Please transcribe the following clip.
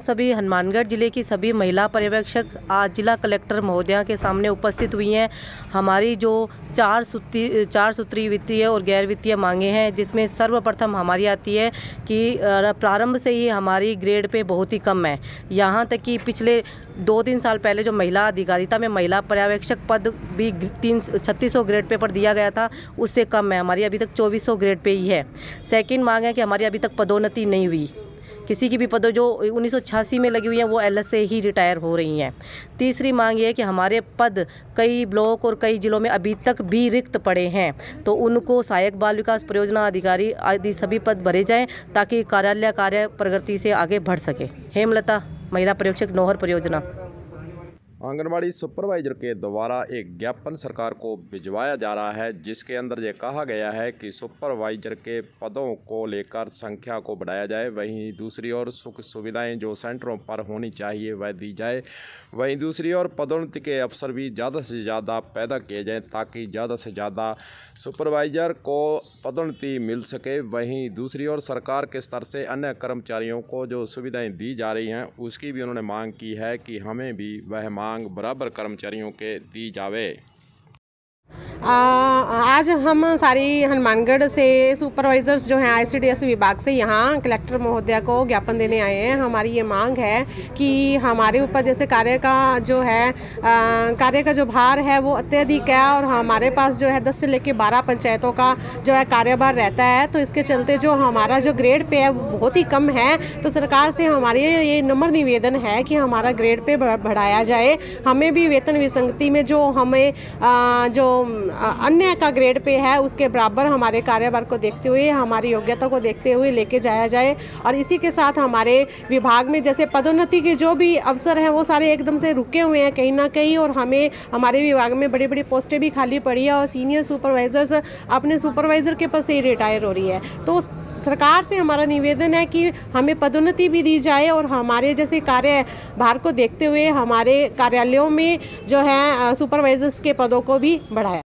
सभी हनुमानगढ़ ज़िले की सभी महिला पर्यवेक्षक आज जिला कलेक्टर महोदया के सामने उपस्थित हुई हैं। हमारी जो चार सूत्री चार सूत्री वित्तीय और गैर वित्तीय मांगे हैं, जिसमें सर्वप्रथम हमारी आती है कि प्रारंभ से ही हमारी ग्रेड पे बहुत ही कम है। यहाँ तक कि पिछले दो तीन साल पहले जो महिला अधिकारिता में महिला पर्यवेक्षक पद भी तीन छत्तीस ग्रेड पे पर दिया गया था, उससे कम है। हमारी अभी तक चौबीस ग्रेड पे ही है। सेकेंड मांग है कि हमारी अभी तक पदोन्नति नहीं हुई। किसी की भी पदों जो उन्नीस सौ छियासी में लगी हुई हैं, वो एल से ही रिटायर हो रही हैं। तीसरी मांग ये है कि हमारे पद कई ब्लॉक और कई जिलों में अभी तक भी रिक्त पड़े हैं। तो उनको सहायक बाल विकास परियोजना अधिकारी आदि सभी पद भरे जाएँ, ताकि कार्यालय कार्य प्रगति से आगे बढ़ सके। हेमलता, महिला पर्यवेक्षक नोहर परियोजना। आंगनबाड़ी सुपरवाइजर के द्वारा एक ज्ञापन सरकार को भिजवाया जा रहा है, जिसके अंदर ये कहा गया है कि सुपरवाइजर के पदों को लेकर संख्या को बढ़ाया जाए। वहीं दूसरी ओर सुख सुविधाएँ जो सेंटरों पर होनी चाहिए, वह दी जाए। वहीं दूसरी ओर पदोन्नति के अवसर भी ज़्यादा से ज़्यादा पैदा किए जाएँ, ताकि ज़्यादा से ज़्यादा सुपरवाइजर को पदोन्नति मिल सके। वहीं दूसरी ओर सरकार के स्तर से अन्य कर्मचारियों को जो सुविधाएँ दी जा रही हैं, उसकी भी उन्होंने मांग की है कि हमें भी वह मांग मांग बराबर कर्मचारियों के दी जावे। आज हम सारी हनुमानगढ़ से सुपरवाइज़र्स जो हैं आईसीडीएस विभाग से यहाँ कलेक्टर महोदया को ज्ञापन देने आए हैं। हमारी ये मांग है कि हमारे ऊपर जैसे कार्य का जो है कार्य का जो भार है वो अत्यधिक है और हमारे पास जो है 10 से लेकर 12 पंचायतों का जो है कार्यभार रहता है। तो इसके चलते जो हमारा जो ग्रेड पे है वो बहुत ही कम है। तो सरकार से हमारी ये नम्र निवेदन है कि हमारा ग्रेड पे बढ़ाया जाए। हमें भी वेतन विसंगति में जो हमें जो अन्य का ग्रेड पे है, उसके बराबर हमारे कार्यभार को देखते हुए, हमारी योग्यता को देखते हुए लेके जाया जाए। और इसी के साथ हमारे विभाग में जैसे पदोन्नति के जो भी अवसर हैं, वो सारे एकदम से रुके हुए हैं कहीं ना कहीं। और हमें, हमारे विभाग में बड़ी बड़ी पोस्टें भी खाली पड़ी है और सीनियर सुपरवाइजर्स अपने सुपरवाइज़र के पास से ही रिटायर हो रही है। तो सरकार से हमारा निवेदन है कि हमें पदोन्नति भी दी जाए और हमारे जैसे कार्य भार को देखते हुए हमारे कार्यालयों में जो है सुपरवाइजर्स के पदों को भी बढ़ाया